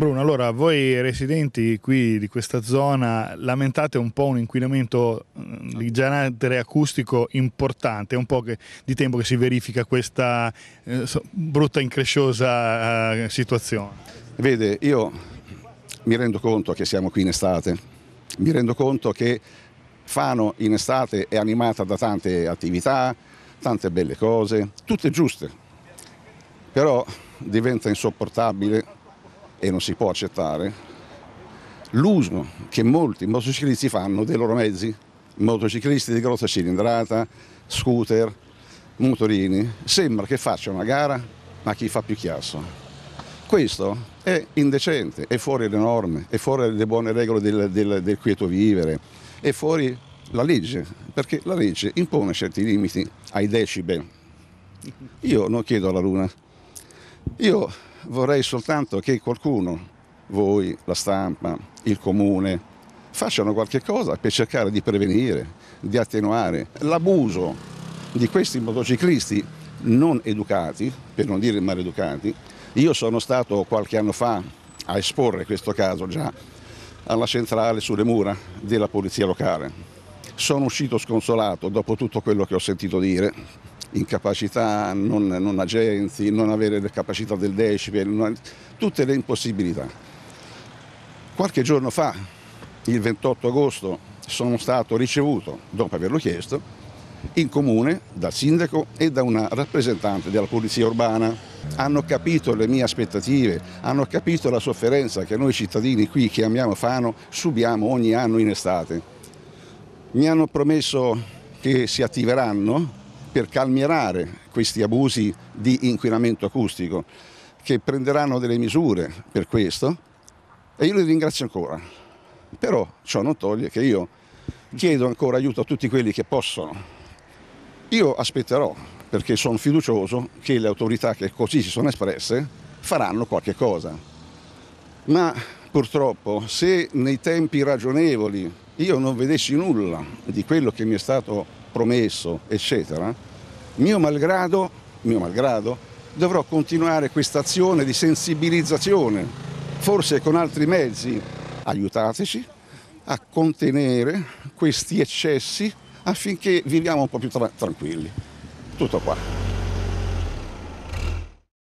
Bruno, allora voi residenti qui di questa zona lamentate un po' un inquinamento mm, di genere acustico importante, è un po' che, di tempo che si verifica questa eh, brutta incresciosa eh, situazione. Vede, io mi rendo conto che siamo qui in estate, mi rendo conto che Fano in estate è animata da tante attività, tante belle cose, tutte giuste, però diventa insopportabile e non si può accettare l'uso che molti motociclisti fanno dei loro mezzi, motociclisti di grossa cilindrata, scooter, motorini, sembra che faccia una gara ma chi fa più chiasso. Questo è indecente, è fuori le norme, è fuori le buone regole del, del, del quieto vivere, è fuori la legge, perché la legge impone certi limiti ai decibel. Io non chiedo alla Luna, io vorrei soltanto che qualcuno, voi, la stampa, il comune, facciano qualche cosa per cercare di prevenire, di attenuare l'abuso di questi motociclisti non educati, per non dire maleducati. Io sono stato qualche anno fa a esporre questo caso già alla centrale sulle mura della polizia locale. Sono uscito sconsolato dopo tutto quello che ho sentito dire incapacità non, non agenti, non avere le capacità del decibel, non, tutte le impossibilità. Qualche giorno fa, il 28 agosto, sono stato ricevuto, dopo averlo chiesto, in comune dal sindaco e da una rappresentante della polizia urbana. Hanno capito le mie aspettative, hanno capito la sofferenza che noi cittadini qui che amiamo Fano subiamo ogni anno in estate. Mi hanno promesso che si attiveranno per calmierare questi abusi di inquinamento acustico, che prenderanno delle misure per questo e io li ringrazio ancora. Però ciò non toglie che io chiedo ancora aiuto a tutti quelli che possono. Io aspetterò, perché sono fiducioso che le autorità che così si sono espresse faranno qualche cosa. Ma purtroppo se nei tempi ragionevoli io non vedessi nulla di quello che mi è stato promesso, eccetera, mio malgrado, mio malgrado dovrò continuare questa azione di sensibilizzazione, forse con altri mezzi. Aiutateci a contenere questi eccessi affinché viviamo un po' più tra tranquilli. Tutto qua.